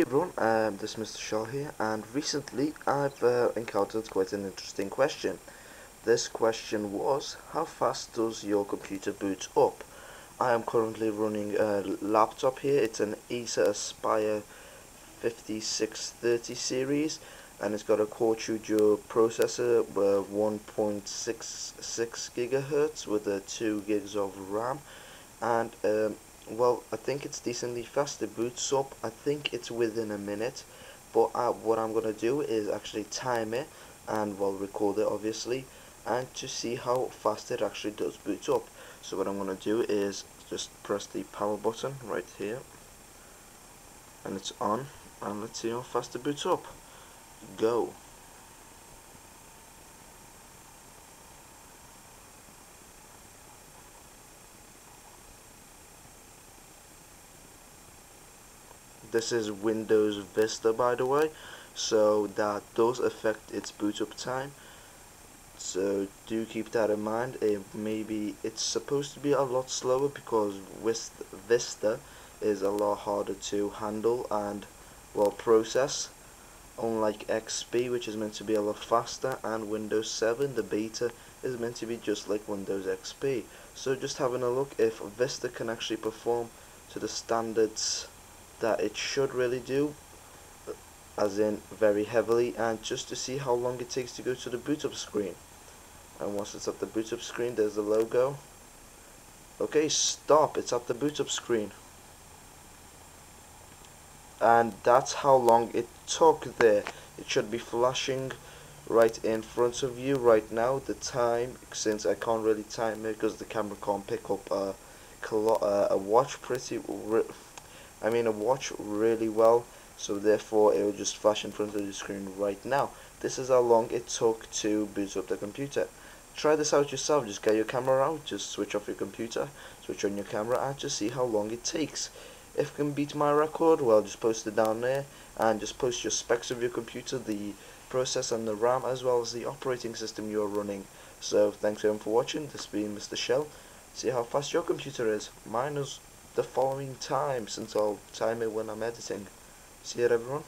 everyone, um, this is Mr. Shell here, and recently I've uh, encountered quite an interesting question. This question was, how fast does your computer boot up? I am currently running a laptop here, it's an Acer Aspire 5630 series, and it's got a Core 2 Duo processor, uh, 1.66 gigahertz with a 2 gigs of RAM, and um, well I think it's decently fast. It boots up. I think it's within a minute. But uh, what I'm gonna do is actually time it and well record it obviously and to see how fast it actually does boot up. So what I'm gonna do is just press the power button right here. And it's on. And let's see how fast it boots up. Go this is Windows Vista by the way so that does affect its boot up time. So do keep that in mind. It maybe it's supposed to be a lot slower because with Vista is a lot harder to handle and well process. Unlike XP which is meant to be a lot faster and Windows 7 the beta is meant to be just like Windows XP so just having a look if Vista can actually perform to the standards that it should really do as in very heavily and just to see how long it takes to go to the boot up screen. And once it's at the boot up screen there's the logo. Okay stop it's at the boot up screen. And that's how long it took there. It should be flashing right in front of you right now. The time since I can't really time it because the camera can't pick up a, a watch pretty I mean a watch really well so therefore it will just flash in front of the screen right now. This is how long it took to boot up the computer. Try this out yourself. Just get your camera out. Just switch off your computer switch on your camera and just see how long it takes. If you can beat my record well just post it down there and just post your specs of your computer the processor and the RAM as well as the operating system you're running. So thanks everyone for watching. This has been Mr. Shell. See how fast your computer is. Mine is the following time since I'll time it when I'm editing. See you everyone.